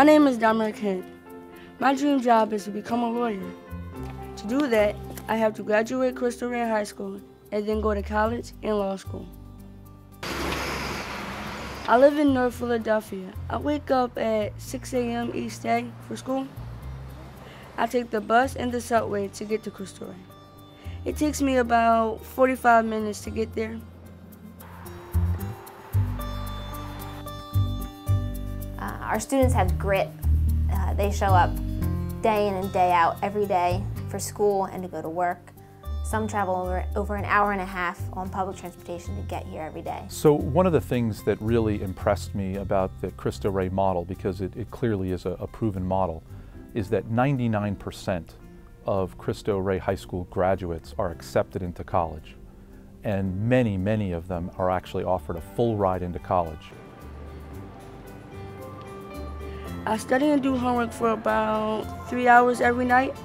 My name is Dominic Hint. My dream job is to become a lawyer. To do that, I have to graduate Cristo Rey High School and then go to college and law school. I live in North Philadelphia. I wake up at 6 a.m. each day for school. I take the bus and the subway to get to Cristo Rey. It takes me about 45 minutes to get there. Our students have grit. Uh, they show up day in and day out every day for school and to go to work. Some travel over, over an hour and a half on public transportation to get here every day. So one of the things that really impressed me about the Cristo Rey model, because it, it clearly is a, a proven model, is that 99% of Cristo Rey High School graduates are accepted into college. And many, many of them are actually offered a full ride into college. I study and do homework for about three hours every night.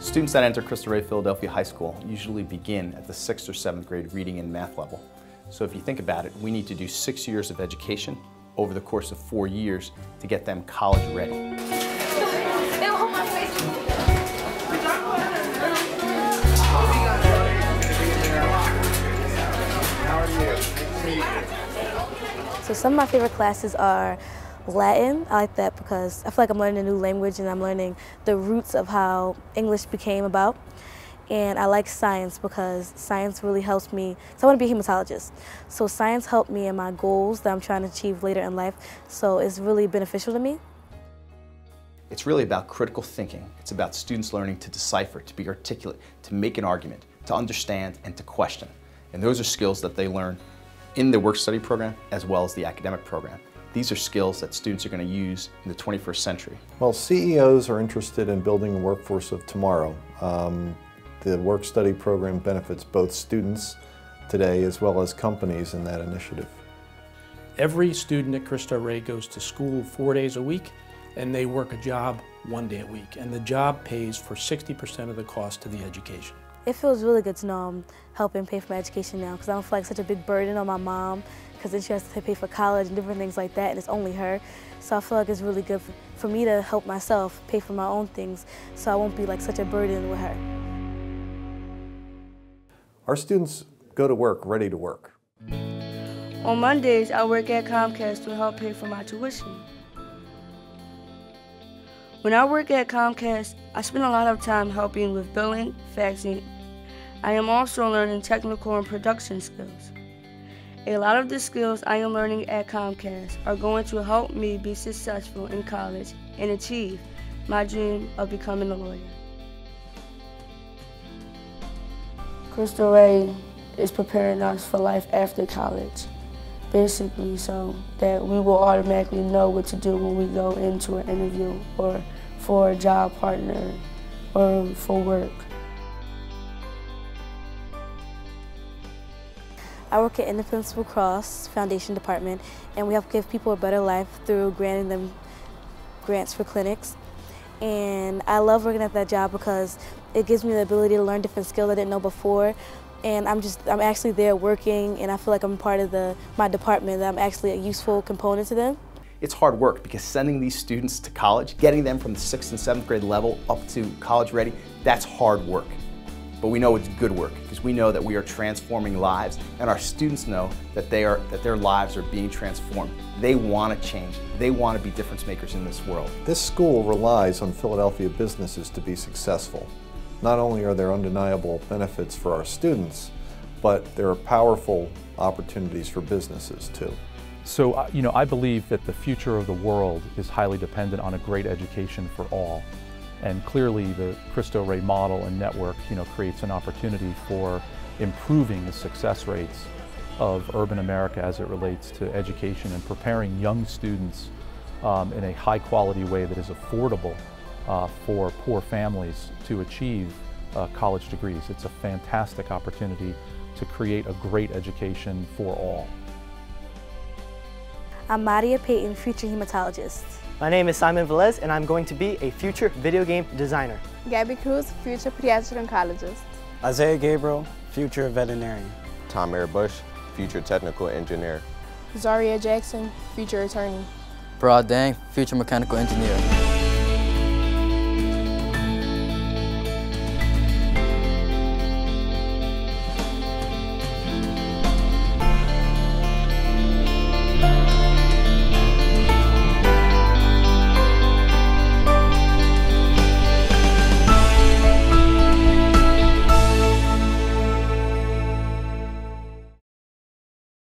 Students that enter Cristo Rey Philadelphia High School usually begin at the sixth or seventh grade reading and math level. So if you think about it, we need to do six years of education over the course of four years to get them college ready. Some of my favorite classes are Latin. I like that because I feel like I'm learning a new language and I'm learning the roots of how English became about. And I like science because science really helps me. So I want to be a hematologist. So science helped me in my goals that I'm trying to achieve later in life. So it's really beneficial to me. It's really about critical thinking. It's about students learning to decipher, to be articulate, to make an argument, to understand, and to question. And those are skills that they learn in the work study program as well as the academic program. These are skills that students are going to use in the 21st century. Well, CEOs are interested in building a workforce of tomorrow. Um, the work study program benefits both students today as well as companies in that initiative. Every student at Cristo Rey goes to school four days a week and they work a job one day a week. And the job pays for 60% of the cost to the education. It feels really good to know I'm helping pay for my education now because I don't feel like such a big burden on my mom because then she has to pay for college and different things like that and it's only her. So I feel like it's really good for, for me to help myself pay for my own things so I won't be like such a burden with her. Our students go to work ready to work. On Mondays, I work at Comcast to help pay for my tuition. When I work at Comcast, I spend a lot of time helping with billing, faxing. I am also learning technical and production skills. A lot of the skills I am learning at Comcast are going to help me be successful in college and achieve my dream of becoming a lawyer. Cristo Rey is preparing us for life after college, basically so that we will automatically know what to do when we go into an interview or for a job partner or for work. I work at Independence Cross Foundation Department and we help give people a better life through granting them grants for clinics. And I love working at that job because it gives me the ability to learn different skills I didn't know before. And I'm just, I'm actually there working and I feel like I'm part of the, my department, that I'm actually a useful component to them. It's hard work because sending these students to college, getting them from the sixth and seventh grade level up to college ready, that's hard work. But we know it's good work because we know that we are transforming lives and our students know that, they are, that their lives are being transformed. They want to change. They want to be difference makers in this world. This school relies on Philadelphia businesses to be successful. Not only are there undeniable benefits for our students, but there are powerful opportunities for businesses too. So, uh, you know, I believe that the future of the world is highly dependent on a great education for all. And clearly the Cristo Rey model and network, you know, creates an opportunity for improving the success rates of urban America as it relates to education and preparing young students um, in a high quality way that is affordable uh, for poor families to achieve uh, college degrees. It's a fantastic opportunity to create a great education for all. I'm Maria Payton, future hematologist. My name is Simon Velez and I'm going to be a future video game designer. Gabby Cruz, future pediatric oncologist. Isaiah Gabriel, future veterinarian. Tom Bush, future technical engineer. Zaria Jackson, future attorney. Broad Dang, future mechanical engineer.